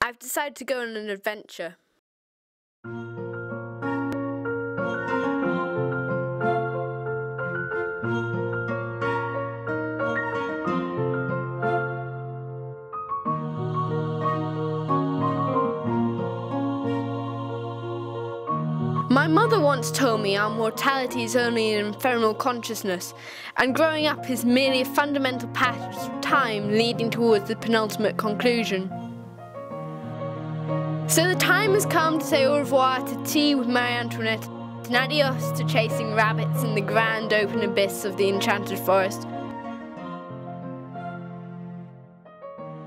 I've decided to go on an adventure. My mother once told me our mortality is only an ephemeral consciousness, and growing up is merely a fundamental passage of time leading towards the penultimate conclusion. So the time has come to say au revoir to tea with Marie Antoinette, and adios to chasing rabbits in the grand open abyss of the enchanted forest.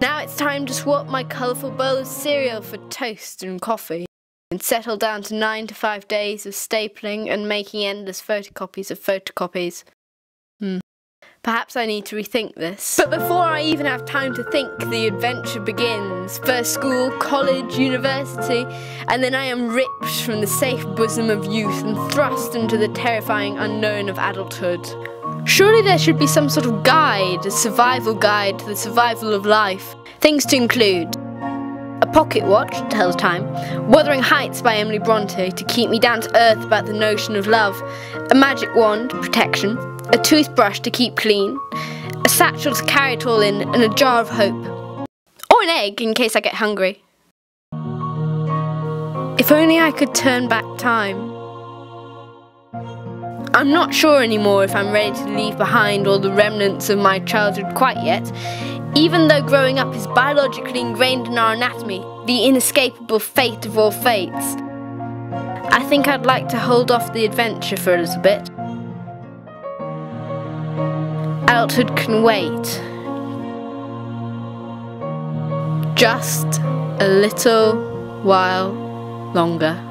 Now it's time to swap my colourful bowl of cereal for toast and coffee and settle down to nine to five days of stapling and making endless photocopies of photocopies. Perhaps I need to rethink this. But before I even have time to think, the adventure begins. First school, college, university, and then I am ripped from the safe bosom of youth and thrust into the terrifying unknown of adulthood. Surely there should be some sort of guide, a survival guide to the survival of life. Things to include a pocket watch to tell the time, Wuthering Heights by Emily Bronte to keep me down to earth about the notion of love, a magic wand, protection, a toothbrush to keep clean, a satchel to carry it all in, and a jar of hope. Or an egg in case I get hungry. If only I could turn back time. I'm not sure anymore if I'm ready to leave behind all the remnants of my childhood quite yet, even though growing up is biologically ingrained in our anatomy, the inescapable fate of all fates. I think I'd like to hold off the adventure for a little bit. Adulthood can wait. Just a little while longer.